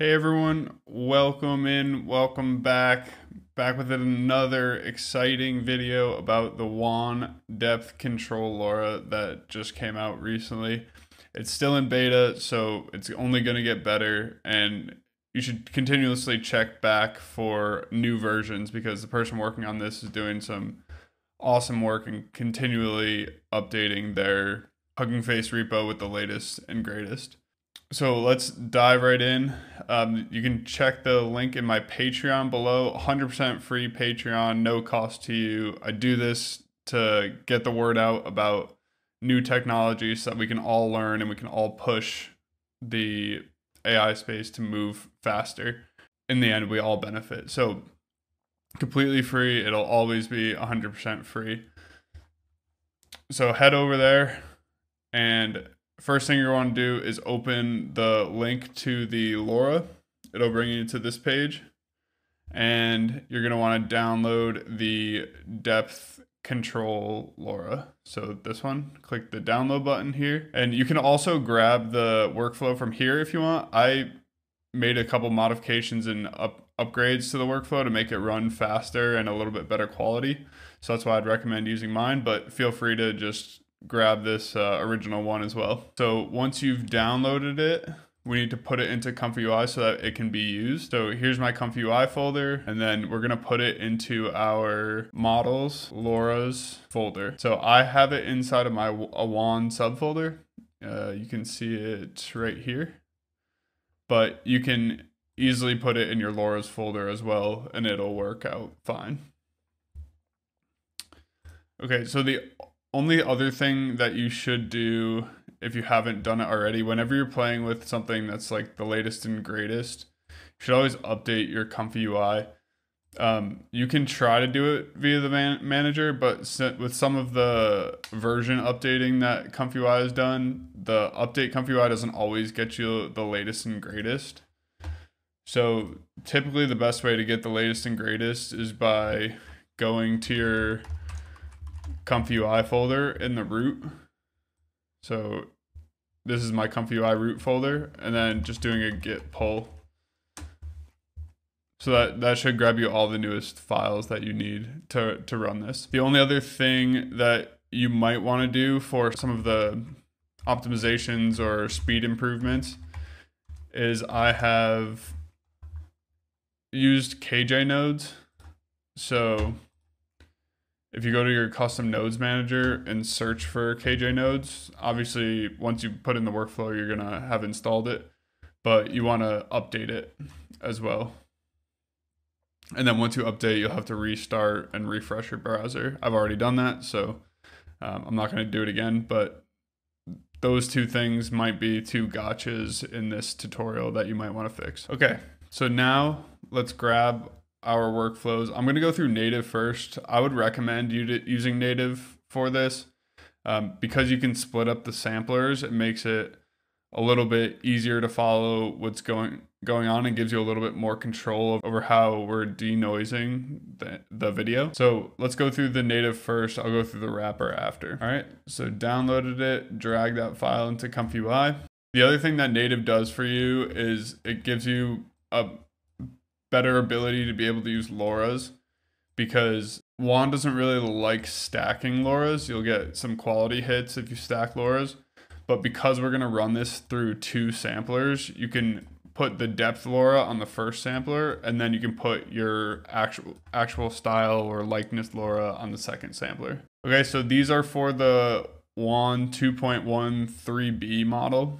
Hey everyone, welcome in, welcome back. Back with another exciting video about the WAN depth control LoRa that just came out recently. It's still in beta, so it's only going to get better and you should continuously check back for new versions because the person working on this is doing some awesome work and continually updating their Hugging Face repo with the latest and greatest. So let's dive right in. Um, you can check the link in my Patreon below. 100% free Patreon, no cost to you. I do this to get the word out about new technology so that we can all learn and we can all push the AI space to move faster. In the end, we all benefit. So completely free. It'll always be 100% free. So head over there and first thing you're going to do is open the link to the LoRa. It'll bring you to this page. And you're going to want to download the depth control LoRa. So this one, click the download button here. And you can also grab the workflow from here if you want. I made a couple modifications and up, upgrades to the workflow to make it run faster and a little bit better quality. So that's why I'd recommend using mine, but feel free to just grab this uh, original one as well. So once you've downloaded it, we need to put it into Comfy UI so that it can be used. So here's my Comfy UI folder, and then we're gonna put it into our models, LoRa's folder. So I have it inside of my a WAN subfolder. Uh, you can see it right here, but you can easily put it in your LoRa's folder as well, and it'll work out fine. Okay, so the only other thing that you should do if you haven't done it already, whenever you're playing with something that's like the latest and greatest, you should always update your Comfy UI. Um, you can try to do it via the man- manager, but with some of the version updating that Comfy UI has done, the update Comfy UI doesn't always get you the latest and greatest. So typically, the best way to get the latest and greatest is by going to your Comfy UI folder in the root. So this is my Comfy UI root folder, and then just doing a git pull. So that, that should grab you all the newest files that you need to, to run this. The only other thing that you might want to do for some of the optimizations or speed improvements is I have used KJ nodes. So if you go to your custom nodes manager and search for KJ nodes, obviously once you put in the workflow, you're going to have installed it, but you want to update it as well. And then once you update, you'll have to restart and refresh your browser. I've already done that, so um, I'm not going to do it again, but those two things might be two gotchas in this tutorial that you might want to fix. Okay, so now let's grab our workflows. I'm going to go through native first. I would recommend you to, using native for this um, because you can split up the samplers. It makes it a little bit easier to follow what's going going on and gives you a little bit more control over how we're denoising the, the video. So let's go through the native first. I'll go through the wrapper after. All right, so downloaded it, drag that file into Comfy UI. The other thing that native does for you is it gives you a better ability to be able to use LoRa's because WAN doesn't really like stacking LoRa's. You'll get some quality hits if you stack LoRa's. But because we're going to run this through two samplers, you can put the depth LoRA on the first sampler, and then you can put your actual actual style or likeness LoRA on the second sampler. Okay, so these are for the WAN 2.13b model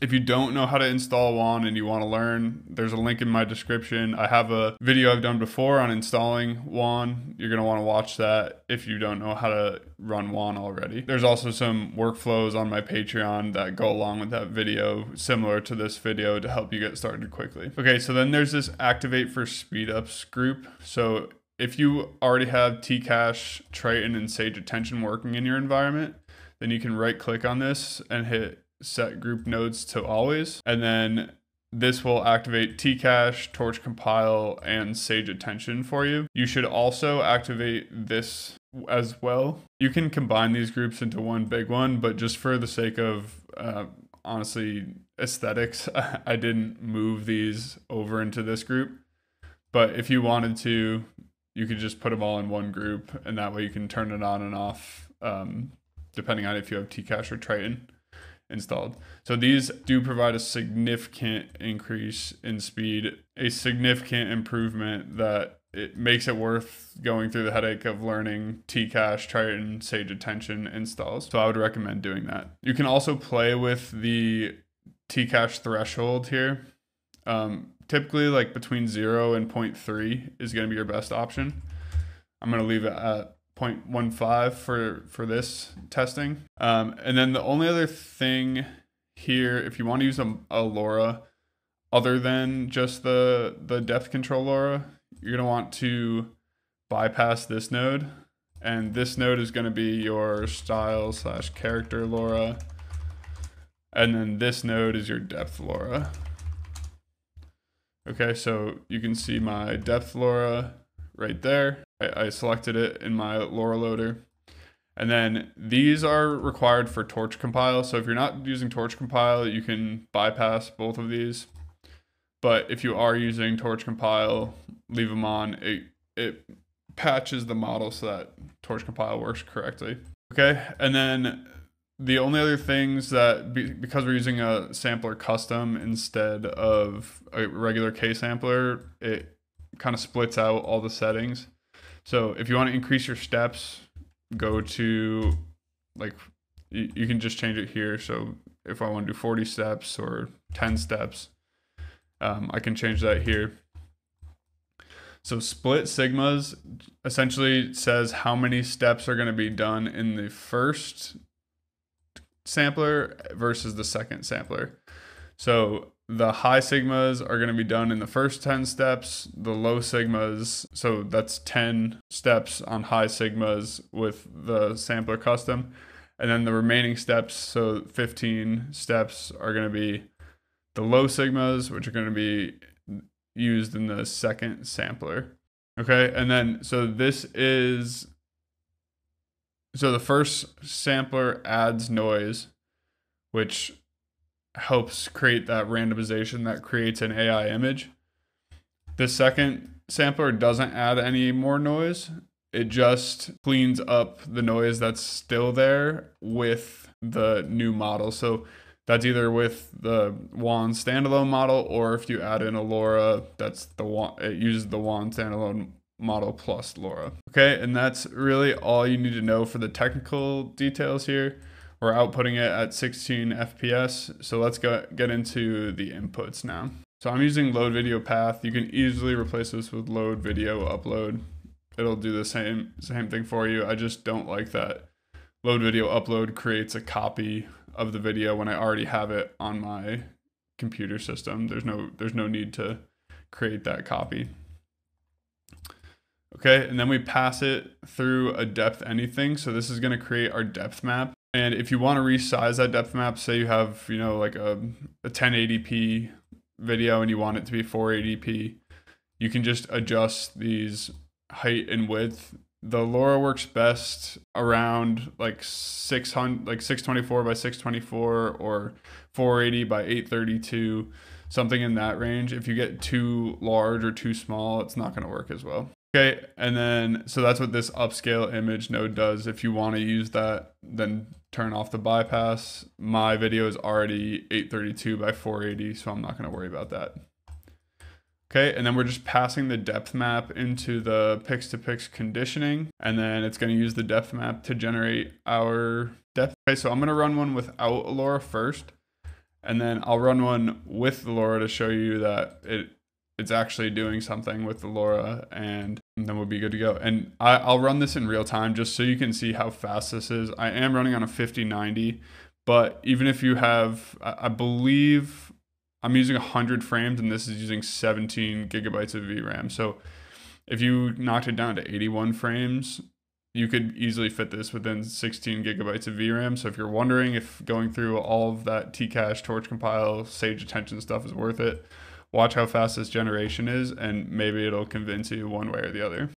if you don't know how to install WAN and you want to learn, there's a link in my description. I have a video I've done before on installing WAN. You're going to want to watch that if you don't know how to run WAN already. There's also some workflows on my Patreon that go along with that video, similar to this video to help you get started quickly. Okay, so then there's this activate for speedups group. So if you already have TeaCache, Triton, and Sage Attention working in your environment, then you can right click on this and hit set group nodes to always. And then this will activate TeaCache, Torch Compile, and Sage Attention for you. You should also activate this as well. You can combine these groups into one big one, but just for the sake of uh, honestly aesthetics, I didn't move these over into this group. But if you wanted to, you could just put them all in one group, and that way you can turn it on and off um, depending on if you have TeaCache or Triton installed. So these do provide a significant increase in speed, a significant improvement that it makes it worth going through the headache of learning TeaCache, Triton, Sage Attention installs. So I would recommend doing that. You can also play with the TeaCache threshold here. Um, typically like between 0 and 0.3 is going to be your best option. I'm going to leave it at 0.15 for for this testing. Um, and then the only other thing here, if you want to use a, a LoRa other than just the the depth control LoRa, you're gonna want to bypass this node, and this node is gonna be your style slash character LoRa, and then this node is your depth LoRa. Okay, so you can see my depth LoRa right there. I, I selected it in my LoRa loader. And then these are required for torch compile. So if you're not using torch compile, you can bypass both of these. But if you are using torch compile, leave them on. It, it patches the model so that torch compile works correctly. Okay, and then the only other things that be, because we're using a sampler custom instead of a regular K sampler, it kind of splits out all the settings. So if you want to increase your steps, go to like you, you can just change it here. So if I want to do 40 steps or 10 steps, um, I can change that here. So split sigmas essentially says how many steps are going to be done in the first sampler versus the second sampler. So the high sigmas are going to be done in the first 10 steps the low sigmas so that's 10 steps on high sigmas with the sampler custom. And then the remaining steps so 15 steps are going to be the low sigmas which are going to be used in the second sampler. Okay and then so this is so the first sampler adds noise which helps create that randomization that creates an AI image. The second sampler doesn't add any more noise. It just cleans up the noise that's still there with the new model. So that's either with the WAN standalone model or if you add in a LoRa, that's the WAN, it uses the WAN standalone model plus LoRa. Okay, and that's really all you need to know for the technical details here. We're outputting it at 16 FPS. So let's go get into the inputs now. So I'm using load video path. You can easily replace this with load video upload. It'll do the same same thing for you. I just don't like that load video upload creates a copy of the video when I already have it on my computer system. There's no there's no need to create that copy. Okay, and then we pass it through a depth anything. So this is going to create our depth map. And if you want to resize that depth map, say you have, you know, like a, a 1080p video and you want it to be 480p, you can just adjust these height and width. The LoRa works best around like 600, like 624 by 624 or 480 by 832, something in that range. If you get too large or too small, it's not going to work as well. Okay, and then so that's what this upscale image node does. If you want to use that, then turn off the bypass. My video is already 832 by 480, so I'm not going to worry about that. Okay, and then we're just passing the depth map into the pix2pix conditioning, and then it's going to use the depth map to generate our depth. Okay, so I'm going to run one without LoRa first, and then I'll run one with the LoRa to show you that it it's actually doing something with the LoRa and then we'll be good to go. And I, will run this in real time just so you can see how fast this is. I am running on a 5090, but even if you have, I believe I'm using 100 frames and this is using 17 gigabytes of VRAM. So if you knocked it down to 81 frames, you could easily fit this within 16 gigabytes of VRAM. So if you're wondering if going through all of that TeaCache, Torch Compile, Sage Attention stuff is worth it, watch how fast this generation is, and maybe it'll convince you one way or the other.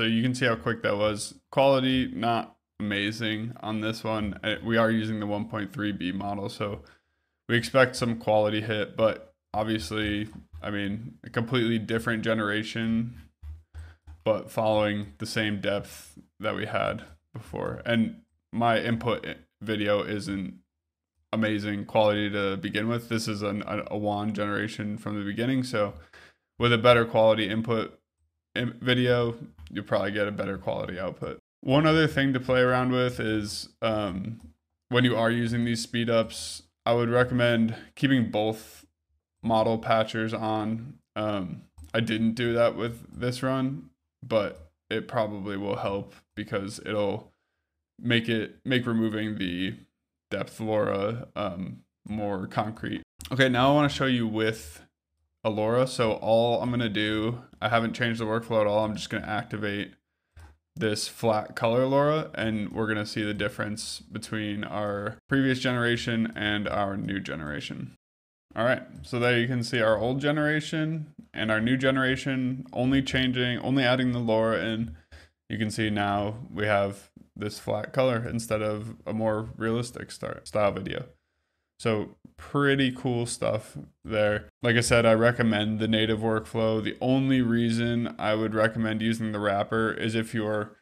So you can see how quick that was. Quality, not amazing on this one. Uh, we are using the 1.3B model, so we expect some quality hit, but obviously, I mean, a completely different generation, but following the same depth that we had before. And my input video isn't amazing quality to begin with. This is an, a, a WAN generation from the beginning, so with a better quality input video, you'll probably get a better quality output. One other thing to play around with is um, when you are using these speed ups, I would recommend keeping both model patchers on. Um, I didn't do that with this run, but it probably will help because it'll make it make removing the depth LoRa um, more concrete. Okay, now I want to show you with a LoRA. So all I'm to do, I haven't changed the workflow at all. I'm just to activate this flat color LoRa and we're to see the difference between our previous generation and our new generation. All right, so there you can see our old generation and our new generation only changing, only adding the LoRa in. You can see now we have this flat color instead of a more realistic style video. So pretty cool stuff there. Like I said, I recommend the native workflow. The only reason I would recommend using the wrapper is if you're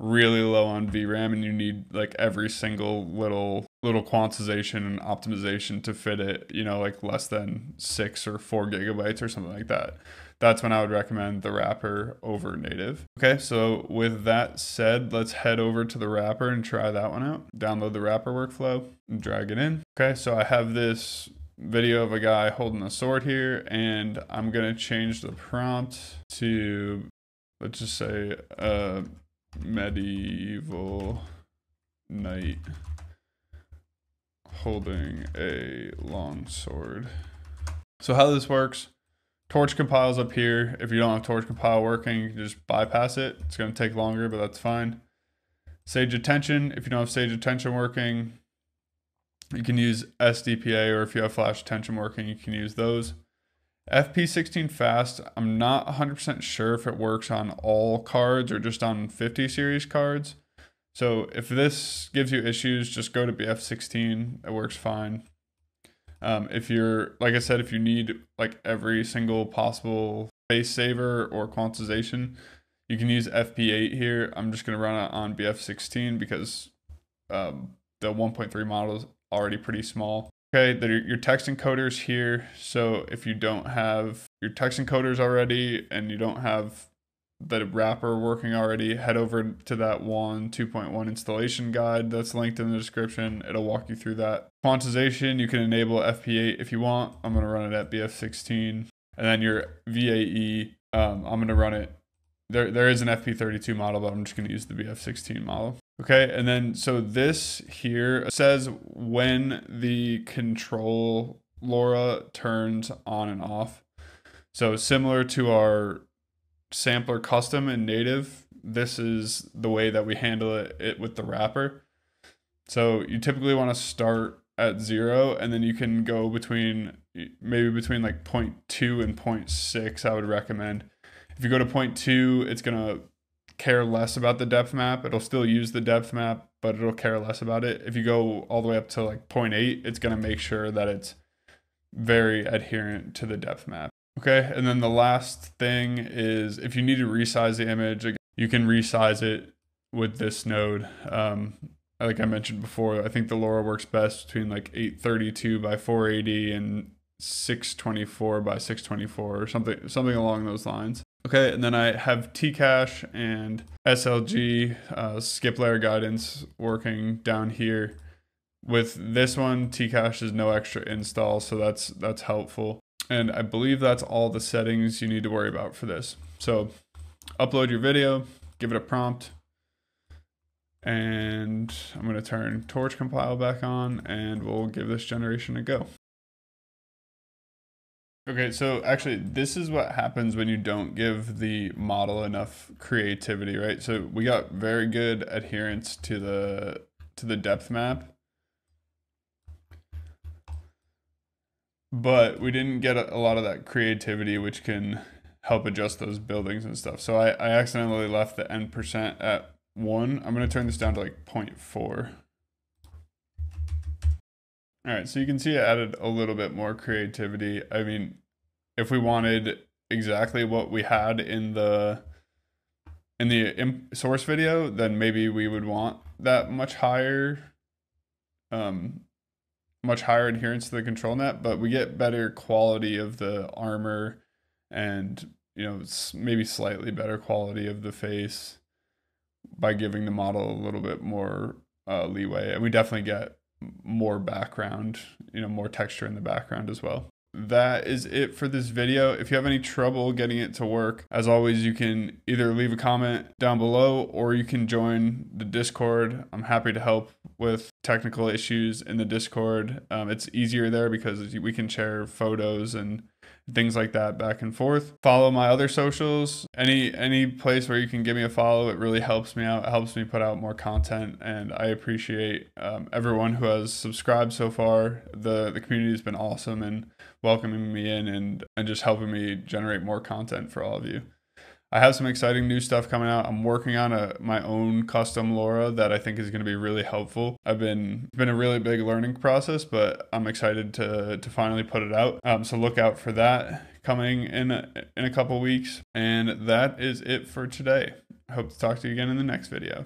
really low on VRAM and you need like every single little little quantization and optimization to fit it, you know, like less than six or four gigabytes or something like that that's when I would recommend the wrapper over native. Okay, so with that said, let's head over to the wrapper and try that one out. Download the wrapper workflow and drag it in. Okay, so I have this video of a guy holding a sword here and I'm gonna change the prompt to, let's just say, a medieval knight holding a long sword. So how this works, Torch compiles up here. If you don't have torch compile working, you can just bypass it. It's going to take longer, but that's fine. Sage attention. If you don't have sage attention working, you can use SDPA, or if you have flash attention working, you can use those. FP16 fast, I'm not 100% sure if it works on all cards or just on 50 series cards. So if this gives you issues, just go to BF16. It works fine. Um, if you're, like I said, if you need like every single possible base saver or quantization, you can use FP8 here. I'm just going to run it on BF16 because um, the 1.3 model is already pretty small. Okay, your text encoders here. So if you don't have your text encoders already and you don't have the wrapper working already, head over to that WAN 2.1 installation guide that's linked in the description. It'll walk you through that. Quantization, you can enable FP8 if you want. I'm going to run it at BF16. And then your VAE, um, I'm going to run it. There, there is an FP32 model, but I'm just going to use the BF16 model. Okay, and then so this here says when the control LoRa turns on and off. So similar to our sampler custom and native, this is the way that we handle it, it with the wrapper. So you typically want to start at zero and then you can go between maybe between like 0.2 and 0.6 I would recommend. If you go to 0.2, it's going to care less about the depth map. It'll still use the depth map, but it'll care less about it. If you go all the way up to like 0.8, it's going to make sure that it's very adherent to the depth map. Okay, and then the last thing is if you need to resize the image, you can resize it with this node. Um, like I mentioned before, I think the LoRa works best between like 832 by 480 and 624 by 624 or something something along those lines. Okay, and then I have TeaCache and SLG uh, skip layer guidance working down here. With this one, TeaCache is no extra install, so that's that's helpful. And I believe that's all the settings you need to worry about for this. So upload your video, give it a prompt, and I'm to turn torch compile back on and we'll give this generation a go. Okay, so actually this is what happens when you don't give the model enough creativity, right? So we got very good adherence to the to the depth map but we didn't get a, lot of that creativity, which can help adjust those buildings and stuff. So I, I accidentally left the end percent at one. I'm going to turn this down to like 0.4. All right, so you can see I added a little bit more creativity. I mean, if we wanted exactly what we had in the in the source video, then maybe we would want that much higher um much higher adherence to the control net, but we get better quality of the armor and you know maybe slightly better quality of the face by giving the model a little bit more uh, leeway and we definitely get more background you know more texture in the background as well that is it for this video. If you have any trouble getting it to work, as always, you can either leave a comment down below or you can join the Discord. I'm happy to help with technical issues in the Discord. Um, it's easier there because we can share photos and things like that back and forth. Follow my other socials. Any any place where you can give me a follow, it really helps me out. It helps me put out more content, and I appreciate um, everyone who has subscribed so far. the The community has been awesome and welcoming me in and and just helping me generate more content for all of you. I have some exciting new stuff coming out. I'm working on a my own custom LoRA that I think is going to be really helpful. I've been been a really big learning process, but I'm excited to to finally put it out. Um, so look out for that coming in a, in a couple weeks. And that is it for today. Hope to talk to you again in the next video.